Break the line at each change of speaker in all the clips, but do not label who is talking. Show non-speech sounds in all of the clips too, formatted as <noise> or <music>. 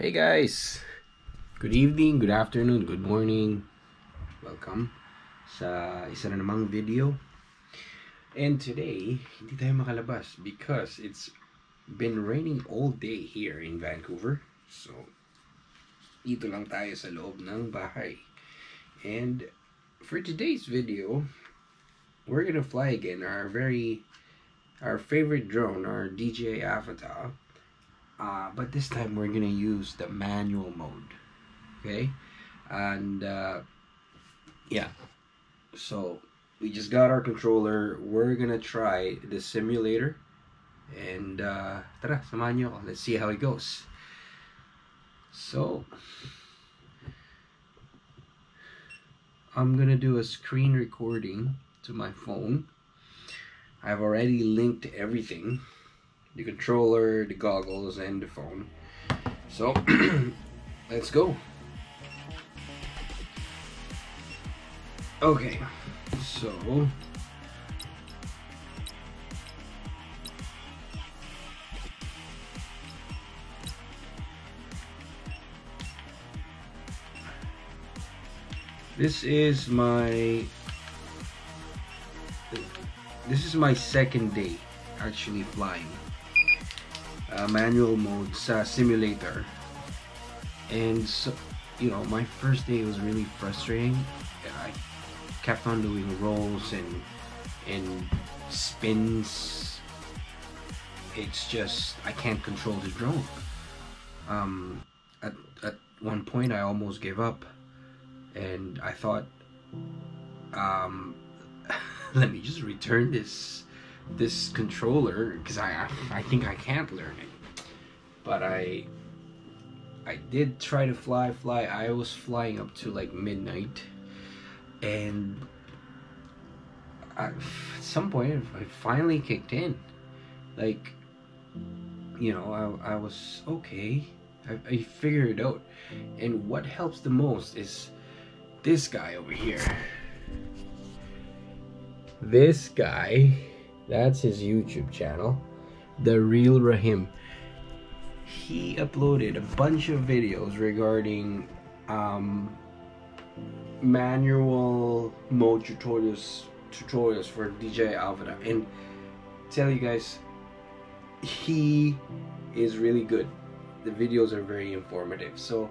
Hey guys! Good evening, good afternoon, good morning. Welcome sa isa na namang video. And today, hindi tayo makalabas because it's been raining all day here in Vancouver. So, dito lang tayo sa loob ng bahay. And for today's video, we're gonna fly again our very our favorite drone, our DJI Avatar. Uh, but this time we're gonna use the manual mode. Okay, and uh, yeah, so we just got our controller. We're gonna try the simulator, and uh, tara, samahan ako. Let's see how it goes. So, I'm gonna do a screen recording to my phone. I've already linked everything the controller, the goggles, and the phone. So, <clears throat> let's go. Okay, so. This is my this is my second day actually flying uh, manual mode sa simulator. And so you know my first day was really frustrating. I kept on doing rolls and and spins. It's just I can't control the drone. Um, at, at one point I almost gave up. And I thought um, <laughs> let me just return this this controller because I I think I can't learn it. But I I did try to fly fly. I was flying up to like midnight and I, at some point I finally kicked in. Like you know, I, I was okay. I, I figured it out. And what helps the most is this guy over here. This guy that's his YouTube channel, The Reel Rahim. He uploaded a bunch of videos regarding um, manual mode tutorials tutorials for DJI Avata and tell you guys he is really good. The videos are very informative. So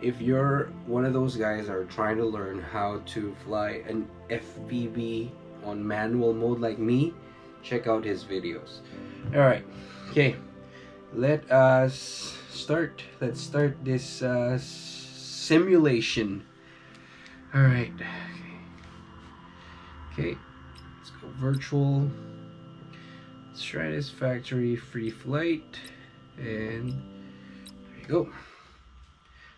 if you're one of those guys that are trying to learn how to fly an FPV on manual mode like me, check out his videos. Alright, okay, let us start. Let's start this uh, simulation. Alright, okay, let's go virtual. Let's try this factory free flight, and there you go.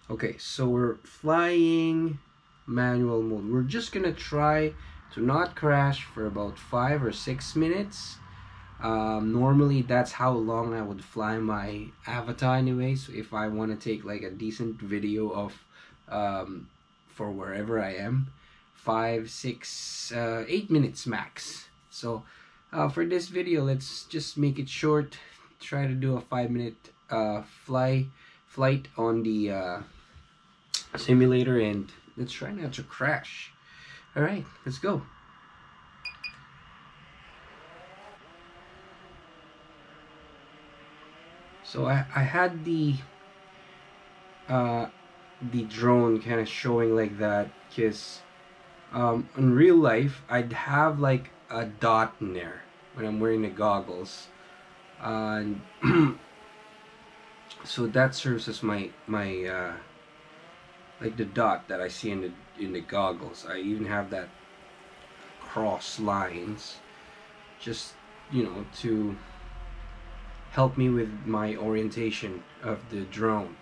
Okay, so we're flying manual mode. We're just gonna try to not crash for about five or six minutes. Um, normally, that's how long I would fly my Avata anyway. So if I want to take like a decent video of um, for wherever I am, five, six, uh, eight minutes max. So uh, for this video, let's just make it short. Try to do a five minute uh, fly flight on the uh, simulator and let's try not to crash. All right, let's go. So I, I had the uh, the drone kind of showing like that because um, in real life I'd have like a dot in there when I'm wearing the goggles uh, and <clears throat> so that serves as my my uh, like the dot that I see in the in the goggles. I even have that cross lines just you know to help me with my orientation of the drone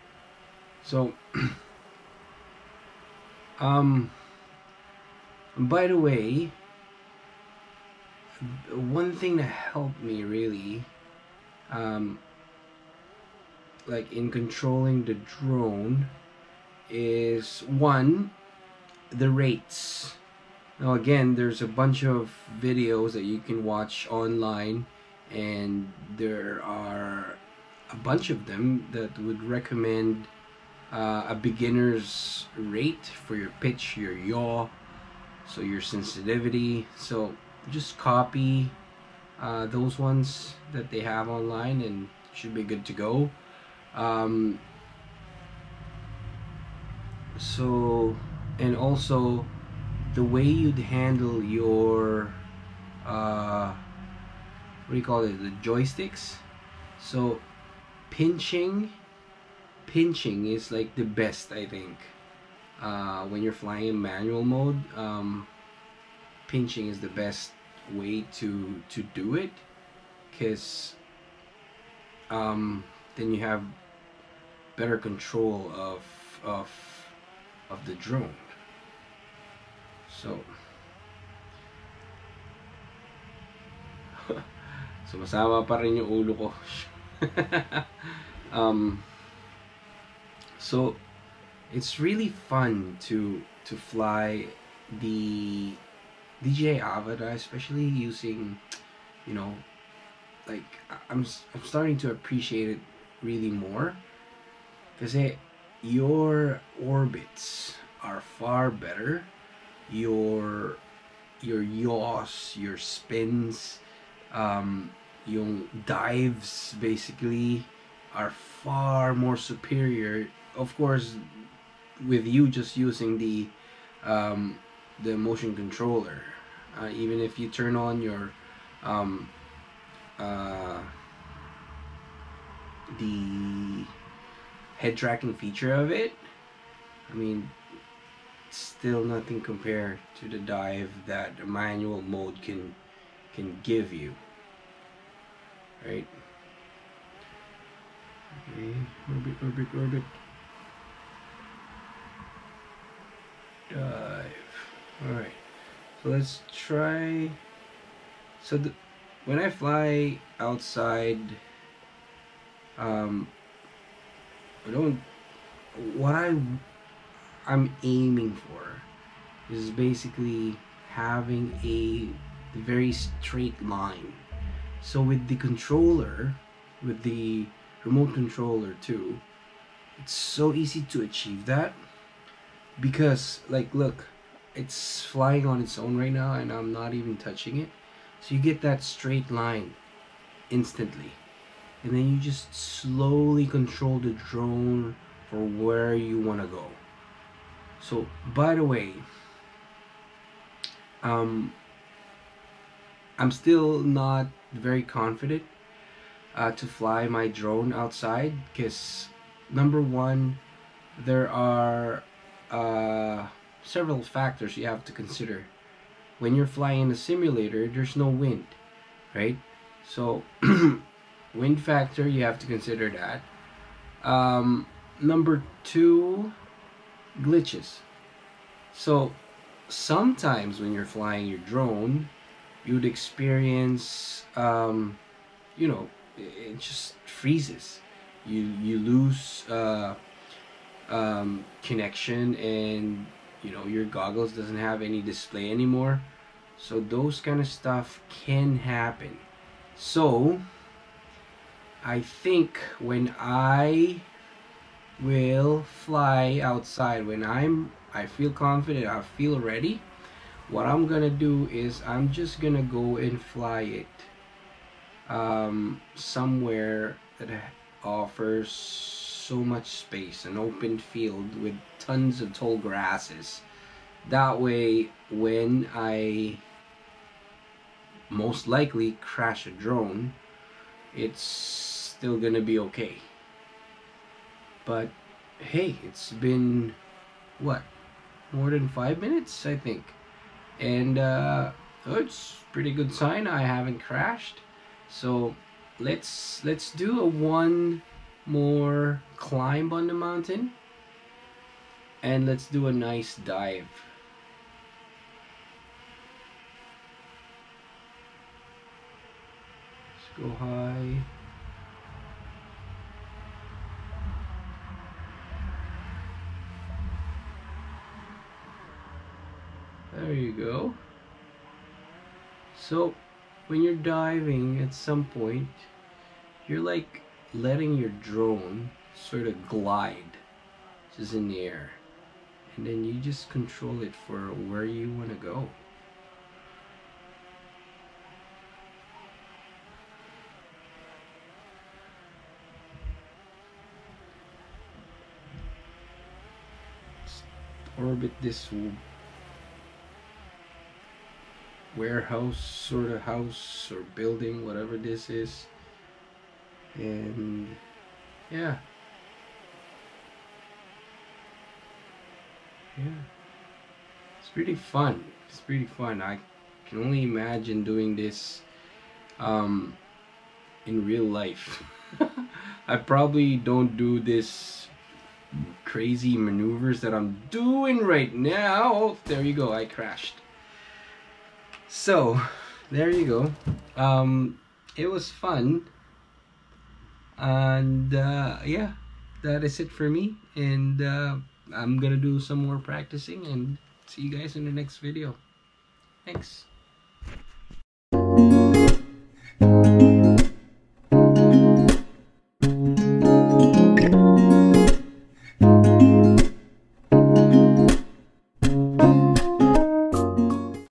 so <clears throat> um by the way one thing that helped me really um like in controlling the drone is one the rates. Now again, there's a bunch of videos that you can watch online and there are a bunch of them that would recommend uh, a beginner's rate for your pitch, your yaw, so your sensitivity. So just copy uh, those ones that they have online and should be good to go. Um, so and also the way you'd handle your uh, what do you call it the joysticks? So pinching pinching is like the best I think. Uh, when you're flying in manual mode um, pinching is the best way to to do it. Because um, then you have better control of of of the drone. So <laughs> sumasama pa rin yung ulo ko. <laughs> Um, so it's really fun to to fly the DJI Avata, especially using, you know, like I'm I'm starting to appreciate it really more, because your orbits are far better. Your your yaws, your spins, um, yung dives basically are far more superior. Of course, with you just using the um, the motion controller. Uh, even if you turn on your um, uh, the head tracking feature of it, I mean, still nothing compared to the dive that a manual mode can can give you. Right? Okay, orbit, orbit, orbit. Dive. Alright, so let's try. So, the, when I fly outside, um, I don't. What I I'm aiming for is basically having a very straight line. So with the controller, with the remote controller too, it's so easy to achieve that because like look it's flying on its own right now and I'm not even touching it. So you get that straight line instantly. And then you just slowly control the drone for where you want to go. So, by the way, um, I'm still not very confident uh, to fly my drone outside because number one, there are uh, several factors you have to consider. When you're flying in a simulator, there's no wind, right? So, <clears throat> wind factor, you have to consider that. Um, number two, glitches. So, sometimes when you're flying your drone, you'd experience, um, you know, it just freezes. You you lose uh, um, connection and you know your goggles doesn't have any display anymore so those kind of stuff can happen so I think when I will fly outside when I'm I feel confident I feel ready what I'm gonna do is I'm just gonna go and fly it um, somewhere that offers so much space, an open field with tons of tall grasses. That way, when I most likely crash a drone, it's still gonna be okay. But hey, it's been what more than five minutes, I think, and uh, oh, it's pretty good sign I haven't crashed. So let's let's do a one more climb on the mountain and let's do a nice dive let's go high there you go. So when you're diving at some point you're like letting your drone sort of glide just in the air. And then you just control it for where you want to go orbit this warehouse sort of house or building whatever this is. And yeah. Yeah. It's pretty fun. It's pretty fun. I can only imagine doing this um in real life. <laughs> I probably don't do this crazy maneuvers that i'm doing right now. Oh, there you go. I crashed so there you go um it was fun and uh yeah that is it for me and uh I'm gonna do some more practicing and see you guys in the next video. Thanks.